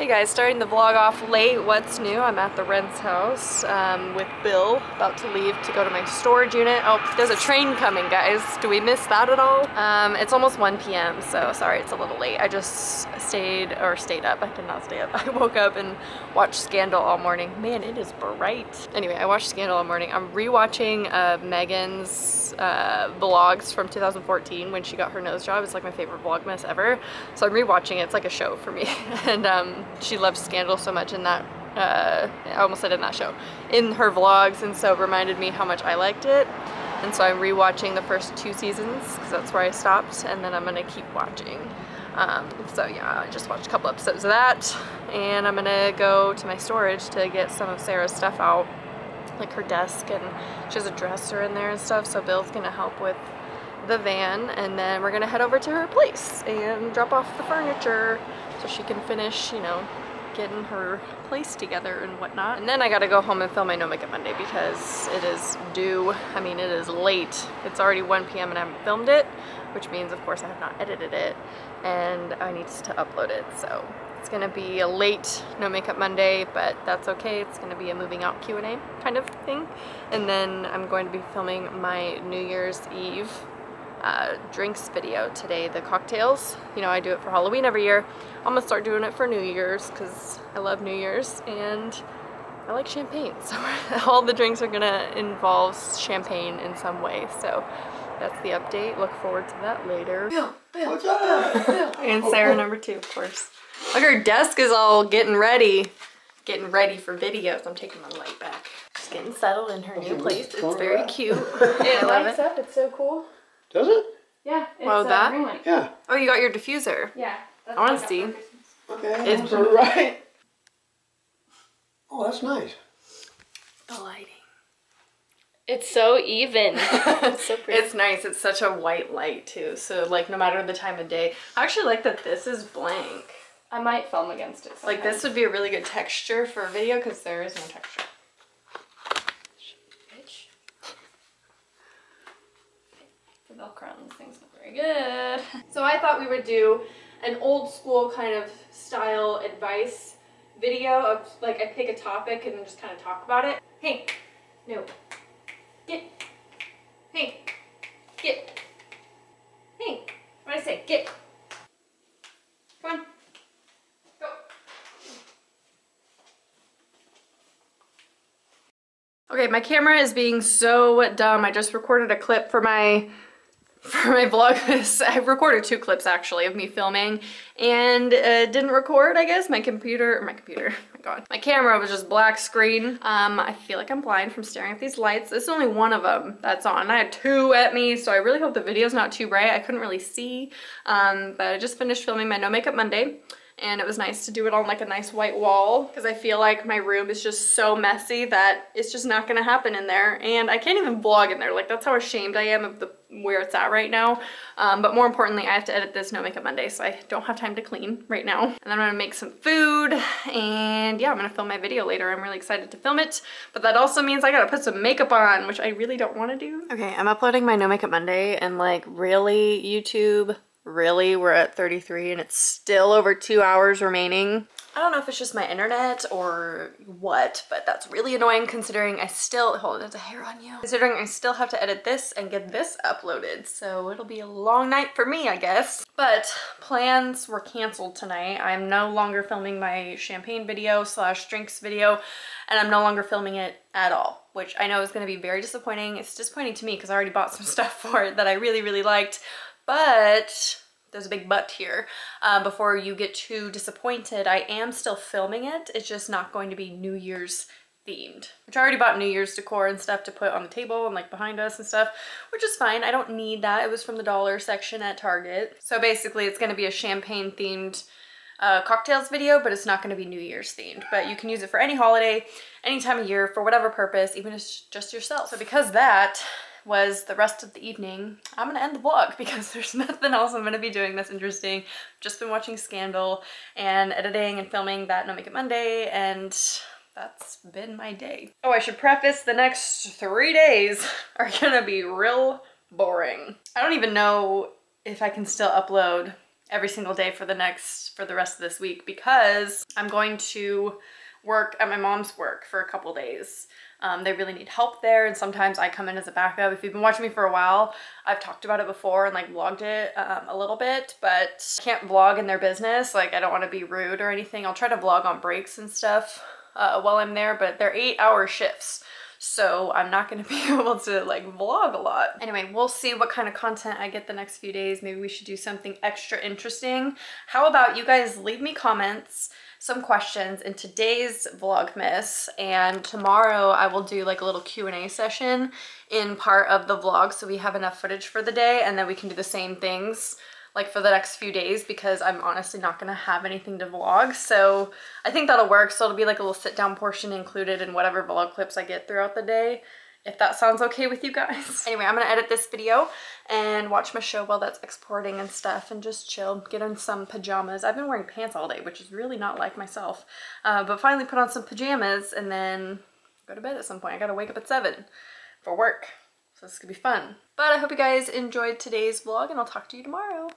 Hey guys, starting the vlog off late. What's new? I'm at the Rent's house um, with Bill, about to leave to go to my storage unit. Oh, there's a train coming, guys. Do we miss that at all? Um, it's almost 1 p.m., so sorry it's a little late. I just stayed, or stayed up. I did not stay up. I woke up and watched Scandal all morning. Man, it is bright. Anyway, I watched Scandal all morning. I'm rewatching uh, Megan's uh, vlogs from 2014 when she got her nose job. It's like my favorite Vlogmas ever. So I'm rewatching it. It's like a show for me. and um, she loved Scandal so much in that, uh, I almost said in that show, in her vlogs, and so it reminded me how much I liked it. And so I'm rewatching the first two seasons because that's where I stopped, and then I'm gonna keep watching. Um, so yeah, I just watched a couple episodes of that, and I'm gonna go to my storage to get some of Sarah's stuff out, like her desk, and she has a dresser in there and stuff, so Bill's gonna help with the van, and then we're gonna head over to her place and drop off the furniture so she can finish, you know, getting her place together and whatnot. And then I gotta go home and film my No Makeup Monday because it is due, I mean it is late. It's already 1 p.m. and I haven't filmed it, which means of course I have not edited it and I need to upload it. So it's gonna be a late No Makeup Monday, but that's okay. It's gonna be a moving out Q&A kind of thing. And then I'm going to be filming my New Year's Eve uh, drinks video today, the cocktails. You know, I do it for Halloween every year. I'm gonna start doing it for New Year's because I love New Year's and I like champagne. So all the drinks are gonna involve champagne in some way. So that's the update. Look forward to that later. Bill, Bill, What's up? Bill, And Sarah number two, of course. Look, her desk is all getting ready. Getting ready for videos. I'm taking my light back. Just getting settled in her new place. It's very cute. It lights up. It's so cool. Does it? Yeah. It's, Wow, that? green light. Yeah. Oh, you got your diffuser. Yeah. That's I wanna what got see. for Christmas. Okay. It's that's right. Oh, that's nice. The lighting. It's so even. it's so pretty. It's nice. It's such a white light too. So like no matter the time of day. I actually like that this is blank. I might film against it. Like sometime. this would be a really good texture for a video because there is no texture. Bitch. The This thing's not very good. So I thought we would do an old school kind of style advice video of like I pick a topic and just kind of talk about it. Hey, no. Get. Hey. Get. Hey. What did I say? Get. Come on. Go. Okay, my camera is being so dumb. I just recorded a clip for my for my vlogmas. I recorded two clips actually of me filming and uh, didn't record, I guess. My computer, my computer, oh my god. My camera was just black screen. Um, I feel like I'm blind from staring at these lights. This is only one of them that's on. I had two at me, so I really hope the video's not too bright. I couldn't really see, um, but I just finished filming my No Makeup Monday and it was nice to do it on like a nice white wall because I feel like my room is just so messy that it's just not gonna happen in there. And I can't even vlog in there. Like that's how ashamed I am of the where it's at right now. Um, but more importantly I have to edit this No Makeup Monday so I don't have time to clean right now. And then I'm gonna make some food and yeah I'm gonna film my video later. I'm really excited to film it. But that also means I gotta put some makeup on which I really don't want to do. Okay I'm uploading my No Makeup Monday and like really YouTube Really? We're at 33 and it's still over two hours remaining. I don't know if it's just my internet or what, but that's really annoying considering I still, hold on, there's a hair on you. Considering I still have to edit this and get this uploaded, so it'll be a long night for me, I guess. But plans were canceled tonight. I'm no longer filming my champagne video slash drinks video, and I'm no longer filming it at all, which I know is gonna be very disappointing. It's disappointing to me because I already bought some stuff for it that I really, really liked, but there's a big but here. Uh, before you get too disappointed, I am still filming it. It's just not going to be New Year's themed. Which I already bought New Year's decor and stuff to put on the table and like behind us and stuff, which is fine. I don't need that. It was from the dollar section at Target. So basically it's gonna be a champagne themed uh, cocktails video, but it's not gonna be New Year's themed. But you can use it for any holiday, any time of year, for whatever purpose, even if it's just yourself. So because that, was the rest of the evening. I'm gonna end the vlog because there's nothing else I'm gonna be doing that's interesting. Just been watching Scandal and editing and filming that No Makeup Monday and that's been my day. Oh, I should preface the next three days are gonna be real boring. I don't even know if I can still upload every single day for the next, for the rest of this week because I'm going to work at my mom's work for a couple days. Um, they really need help there and sometimes I come in as a backup. If you've been watching me for a while, I've talked about it before and like vlogged it um, a little bit, but can't vlog in their business. Like I don't want to be rude or anything. I'll try to vlog on breaks and stuff uh, while I'm there, but they're eight hour shifts. So I'm not gonna be able to like vlog a lot. Anyway, we'll see what kind of content I get the next few days. Maybe we should do something extra interesting. How about you guys leave me comments some questions in today's Vlogmas and tomorrow I will do like a little Q&A session in part of the vlog so we have enough footage for the day and then we can do the same things like for the next few days because I'm honestly not gonna have anything to vlog. So I think that'll work. So it'll be like a little sit down portion included in whatever vlog clips I get throughout the day if that sounds okay with you guys. Anyway, I'm gonna edit this video and watch my show while that's exporting and stuff and just chill, get in some pajamas. I've been wearing pants all day, which is really not like myself. Uh, but finally put on some pajamas and then go to bed at some point. I gotta wake up at seven for work. So this is gonna be fun. But I hope you guys enjoyed today's vlog and I'll talk to you tomorrow.